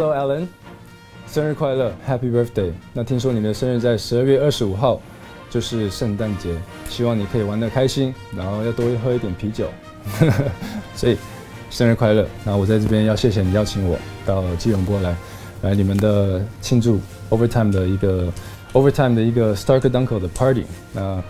Hello Alan，生日快乐，Happy Birthday！那听说你的生日在十二月二十五号，就是圣诞节，希望你可以玩得开心，然后要多喝一点啤酒。所以生日快乐！那我在这边要谢谢你邀请我到基隆过来，来你们的庆祝 Overtime 的一个 Overtime 的一个 Stark Dunkel 的 Party。那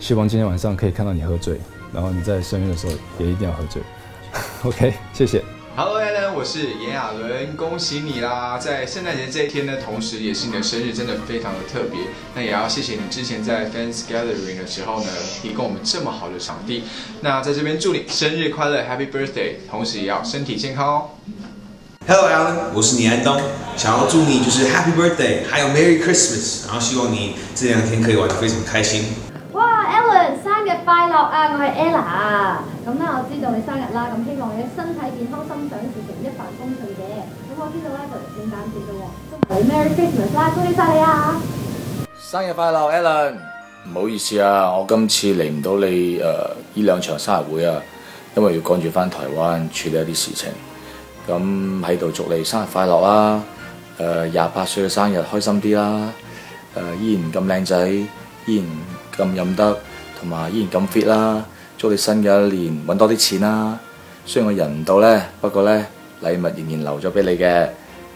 希望今天晚上可以看到你喝醉，然后你在生日的时候也一定要喝醉。OK，谢谢。Hello Alan，我是炎亚纶，恭喜你啦！在圣诞节这一天呢，同时也是你的生日，真的非常的特别。那也要谢谢你之前在 Fans Gathering 的时候呢，提供我们这么好的场地。那在这边祝你生日快乐，Happy Birthday！同时也要身体健康哦。Hello Alan，我是倪安东，想要祝你就是 Happy Birthday，还有 Merry Christmas，然后希望你这两天可以玩得非常开心。快樂啊！我係 Ella，咁咧我知道你生日啦，咁希望你身體健康，心想事成，一帆風順嘅。咁我知道咧就嚟聖誕節咯喎，祝你 Merry Christmas 啦，恭喜晒你啊！生日快樂，Alan！唔好意思啊，我今次嚟唔到你誒呢兩場生日會啊，因為要趕住翻台灣處理一啲事情。咁喺度祝你生日快樂啦！誒廿八歲嘅生日開心啲啦！誒依然咁靚仔，依然咁飲得，同埋依然咁 fit 啦！祝你新嘅一年揾多啲錢啦！雖然我人唔到呢，不過呢，禮物仍然留咗俾你嘅，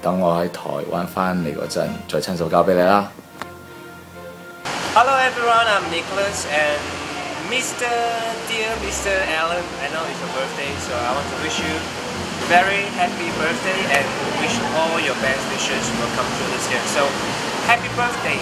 等我喺台灣翻嚟嗰陣再親手交俾你啦。Hello everyone, I'm Nicholas and Mr. Dear Mr. Alan, I know it's your birthday, so I want to wish you very happy birthday and wish all your best wishes will come true this year. So happy birthday